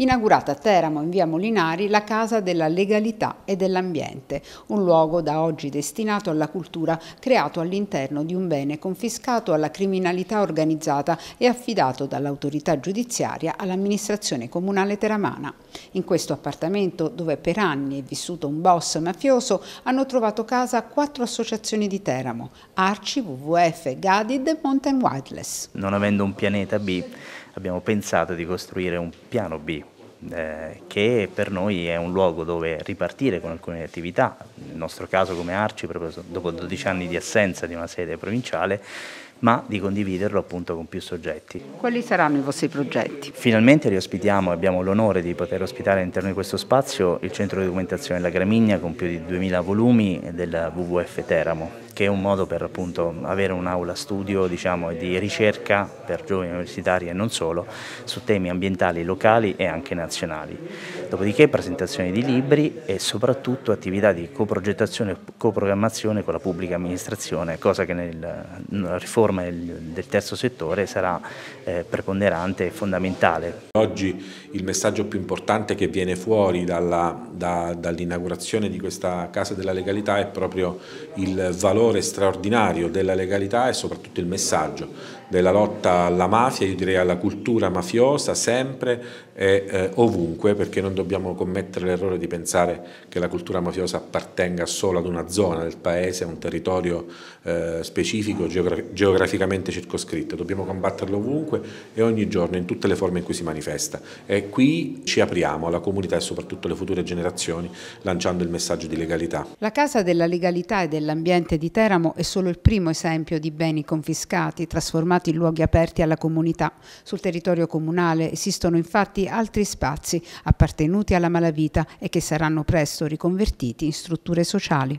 Inaugurata a Teramo in via Molinari la Casa della Legalità e dell'Ambiente, un luogo da oggi destinato alla cultura creato all'interno di un bene confiscato alla criminalità organizzata e affidato dall'autorità giudiziaria all'amministrazione comunale teramana. In questo appartamento, dove per anni è vissuto un boss mafioso, hanno trovato casa quattro associazioni di Teramo, Arci, WWF, Gadid e Mountain Wireless. Non avendo un pianeta B, abbiamo pensato di costruire un piano B eh, che per noi è un luogo dove ripartire con alcune attività, nel nostro caso come Arci, proprio dopo 12 anni di assenza di una sede provinciale, ma di condividerlo appunto con più soggetti. Quali saranno i vostri progetti? Finalmente riospitiamo, abbiamo l'onore di poter ospitare all'interno di questo spazio il centro di documentazione La Gramigna con più di 2000 volumi del WWF Teramo, che è un modo per appunto avere un'aula studio diciamo, di ricerca per giovani universitari e non solo su temi ambientali locali e anche nazionali. Dopodiché presentazioni di libri e soprattutto attività di coprogettazione e coprogrammazione con la pubblica amministrazione, cosa che nella riforma del terzo settore sarà eh, preponderante e fondamentale. Oggi il messaggio più importante che viene fuori dall'inaugurazione da, di questa Casa della Legalità è proprio il valore straordinario della legalità e soprattutto il messaggio della lotta alla mafia, io direi alla cultura mafiosa sempre e eh, ovunque perché non dobbiamo commettere l'errore di pensare che la cultura mafiosa appartenga solo ad una zona del paese, a un territorio eh, specifico, geogra geograficamente circoscritto, dobbiamo combatterlo ovunque e ogni giorno in tutte le forme in cui si manifesta e qui ci apriamo alla comunità e soprattutto alle future generazioni lanciando il messaggio di legalità. La Casa della Legalità e dell'Ambiente di Teramo è solo il primo esempio di beni confiscati, trasformati in luoghi aperti alla comunità. Sul territorio comunale esistono infatti altri spazi appartenuti alla malavita e che saranno presto riconvertiti in strutture sociali.